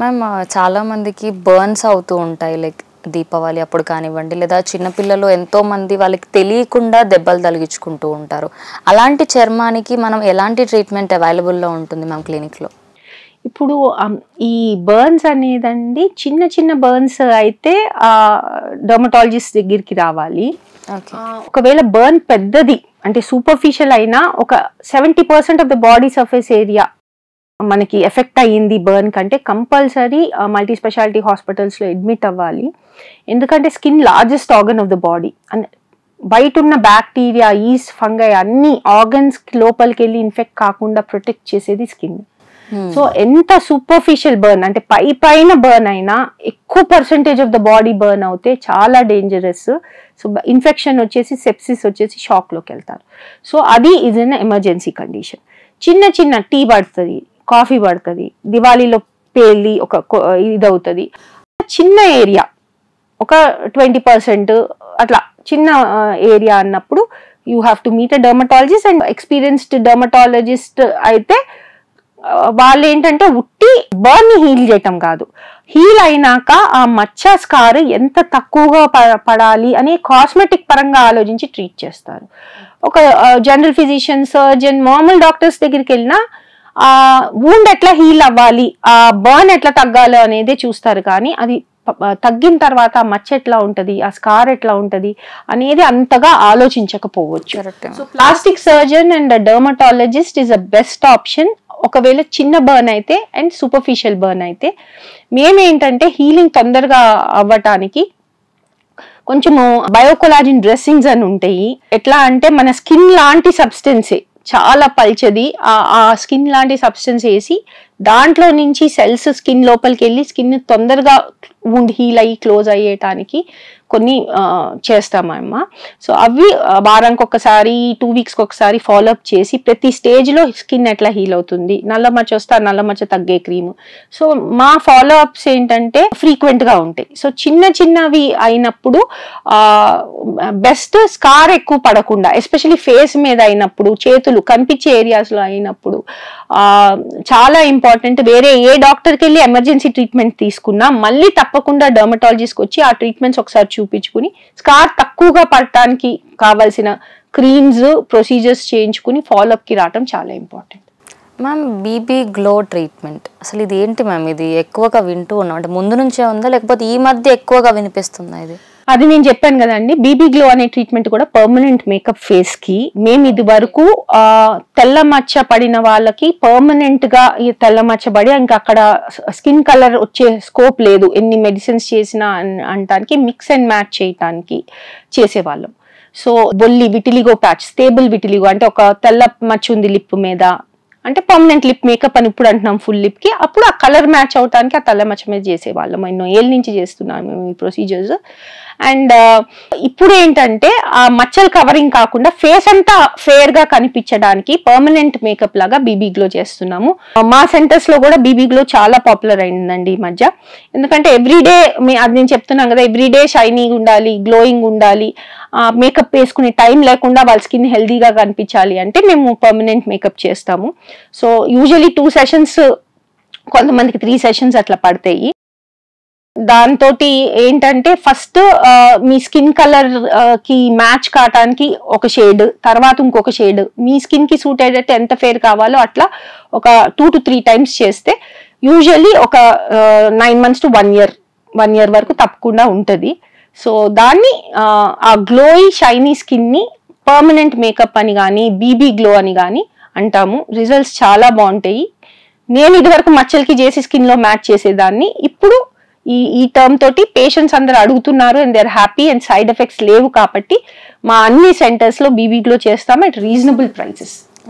Ma'am చాలా మందికి burns అవుతూ ఉంటాయి లైక్ దీపావళి అప్పుడు కానివ్వండి లేదా చిన్నపిల్లలు ఎంతో మంది వాళ్ళకి తెలియకుండా దెబ్బలు తగిలించుకుంటూ ఉంటారు. అలాంటి చర్మానికి మనం ఎలాంటి ట్రీట్మెంట్ అవైలబుల్లో ఉంటుంది మ్యామ్ క్లినిక్లో ఇప్పుడు ఈ బర్న్స్ అనేదండి చిన్న చిన్న బర్న్స్ అయితే డర్మటాలజిస్ట్ దగ్గరికి రావాలి. ఒకవేళ బర్న్ పెద్దది అంటే సూపర్ఫిషియల్ అయినా ఒక seventy percent of the body surface area మనకి ఎఫెక్ట్ అయ్యింది బర్న్ కంటే కంపల్సరీ మల్టీ స్పెషాలిటీ హాస్పిటల్స్లో అడ్మిట్ అవ్వాలి. ఎందుకంటే skin largest organ of the body బయట ఉన్న బ్యాక్టీరియా ఈస్ ఫంగై అన్ని ఆర్గన్స్ లోపలికి వెళ్ళి ఇన్ఫెక్ట్ కాకుండా ప్రొటెక్ట్ చేసేది స్కిన్ సో ఎంత సూపర్ఫిషియల్ బర్న్ అంటే పై పైన బర్న్ అయినా ఎక్కువ percentage of the body burn అవుతే చాలా డేంజరస్ సో ఇన్ఫెక్షన్ వచ్చేసి సెప్సిస్ వచ్చేసి షాక్లోకి వెళ్తారు సో అది ఇస్ ఇన్ ఎమర్జెన్సీ కండిషన్ చిన్న చిన్న టీ పడుతుంది కాఫీ పడుతుంది దివాళీలో పేలి ఒక ఇది అవుతుంది చిన్న ఏరియా ఒక ట్వంటీ పర్సెంట్ అట్లా చిన్న ఏరియా అన్నప్పుడు you have to meet a dermatologist and experienced dermatologist అయితే వాళ్ళు ఏంటంటే ఉట్టి బర్న్ హీల్ చేయటం కాదు. హీల్ అయినాక ఆ మచ్చ స్కార్ ఎంత తక్కువగా పడాలి అని కాస్మెటిక్ పరంగా ఆలోచించి ట్రీట్ చేస్తారు. ఒక జనరల్ ఫిజిషియన్ సర్జన్ మామూలు డాక్టర్స్ దగ్గరికి వెళ్ళినా ఆ వూండ్ ఎట్లా హీల్ అవ్వాలి? ఆ బర్న్ ఎట్లా తగ్గాలి అనేది చూస్తారు. కానీ అది తగ్గిన తర్వాత ఆ మచ్చ ఎట్లా ఉంటది? ఆ స్కార్ ఎట్లా ఉంటది? అనేది అంతగా ఆలోచించకపోవచ్చు. So plastic surgeon and dermatologist is a best option ఒకవేళ చిన్న బర్న్ అయితే అండ్ సూపర్ఫిషియల్ బర్న్ అయితే మేమేంటంటే హీలింగ్ తొందరగా అవ్వటానికి కొంచెము బయోకొలాజిన్ డ్రెస్సింగ్స్ అని ఉంటాయి. ఎట్లా అంటే మన స్కిన్ లాంటి సబ్స్టెన్సే చాలా పల్చది. ఆ స్కిన్ లాంటి సబ్స్టెన్స్ వేసి దాంట్లో నుంచి సెల్స్ స్కిన్ లోపలికి వెళ్ళి స్కిన్ తొందరగా వుండ్ హీల్ అయ్యి క్లోజ్ అయ్యేటానికి కొన్ని చేస్తామమ్మ. సో అవి వారానికి ఒకసారి టూ వీక్స్కి ఒకసారి ఫాలోఅప్ చేసి ప్రతి స్టేజ్లో స్కిన్ ఎట్లా హీల్ అవుతుంది నల్ల మచ్చ వస్తే నల్ల మచ్చ తగ్గే క్రీమ్. సో మా ఫాలోఅప్స్ ఏంటంటే ఫ్రీక్వెంట్గా ఉంటాయి. సో చిన్న చిన్నవి అయినప్పుడు బెస్ట్ స్కార్ ఎక్కువ పడకుండా ఎస్పెషలీ ఫేస్ మీద అయినప్పుడు చేతులు కనిపించే ఏరియాస్లో అయినప్పుడు చాలా ఇంపార్టెంట్ వేరే ఏ డాక్టర్కి వెళ్ళి ఎమర్జెన్సీ ట్రీట్మెంట్ తీసుకున్నా మళ్ళీ తప్పకుండా డర్మటాలజిస్ట్కి వచ్చి ఆ ట్రీట్మెంట్స్ ఒకసారి చూపించుకుని స్కార్ తక్కువగా పడటానికి కావాల్సిన క్రీమ్స్ ప్రొసీజర్స్ చేయించుకుని ఫాలోఅప్కి రావటం చాలా important ma'am BB glow treatment అసలు ఇది ఏంటి మ్యామ్ ఇది? ఎక్కువగా వింటూ ఉన్నాం. అంటే ముందు నుంచే ఉందా? లేకపోతే ఈ మధ్య ఎక్కువగా వినిపిస్తుందా ఇది? అది నేను చెప్పాను కదండి బీబీ గ్లో అనే ట్రీట్మెంట్ కూడా పర్మనెంట్ మేకప్ ఫేస్కి. మేము ఇది వరకు తెల్ల మచ్చ పడిన వాళ్ళకి పర్మనెంట్గా ఈ తెల్ల మచ్చ పడి ఇంకా అక్కడ స్కిన్ కలర్ వచ్చే స్కోప్ లేదు. ఎన్ని మెడిసిన్స్ చేసినా అంటానికి అనటానికి మిక్స్ అండ్ మ్యాచ్ చేయటానికి చేసేవాళ్ళం. సో బొల్లి విటిలిగో ప్యాచ్ స్టేబుల్ విటిలిగో అంటే ఒక తెల్ల మచ్చ ఉంది లిప్ మీద. అంటే పర్మనెంట్ లిప్ మేకప్ అని ఇప్పుడు అంటున్నాం ఫుల్ లిప్కి. అప్పుడు ఆ కలర్ మ్యాచ్ అవటానికి ఆ తెల్ల మచ్చ మీద చేసేవాళ్ళం. ఎన్నో ఏళ్ళ నుంచి చేస్తున్నాం మేము ఈ ప్రొసీజర్స్ అండ్ ఇప్పుడు ఏంటంటే ఆ మచ్చలు కవరింగ్ కాకుండా ఫేస్ అంతా ఫేర్గా కనిపించడానికి పర్మనెంట్ మేకప్ లాగా బీబీ గ్లో చేస్తున్నాము. మా సెంటర్స్లో కూడా బీబీ గ్లో చాలా పాపులర్ అయిందండి ఈ మధ్య. ఎందుకంటే ఎవ్రీడే అది నేను చెప్తున్నాను కదా ఎవ్రీడే షైనింగ్ ఉండాలి గ్లోయింగ్ ఉండాలి మేకప్ వేసుకునే టైం లేకుండా వాళ్ళ స్కిన్ హెల్దీగా కనిపించాలి అంటే మేము పర్మనెంట్ మేకప్ చేస్తాము. సో యూజువలీ టూ సెషన్స్ కొంతమందికి త్రీ సెషన్స్ అట్లా పడతాయి. దాంతో ఏంటంటే ఫస్ట్ మీ స్కిన్ కలర్కి మ్యాచ్ కావటానికి ఒక షేడ్ తర్వాత ఇంకొక షేడ్. మీ స్కిన్కి సూట్ అయ్యేటట్టు ఎంత ఫేర్ కావాలో అట్లా ఒక టూ టు త్రీ టైమ్స్ చేస్తే యూజువల్లీ ఒక nine months to one year one year వరకు తప్పకుండా ఉంటుంది. సో దాన్ని ఆ, గ్లోయి షైనీ స్కిన్ని పర్మనెంట్ మేకప్ అని కానీ బీబీ గ్లో అని కానీ అంటాము. రిజల్ట్స్ చాలా బాగుంటాయి. నేను ఇదివరకు మచ్చలకి చేసి స్కిన్లో మ్యాచ్ చేసేదాన్ని. ఇప్పుడు ఈ ఈ టర్మ్ తోటి పేషెంట్స్ అందరు అడుగుతున్నారు and they are happy and side effects లేవు కాబట్టి మా అన్ని సెంటర్స్లో బీబీ చేస్తాము అట్ రీజనబుల్ ప్రైసెస్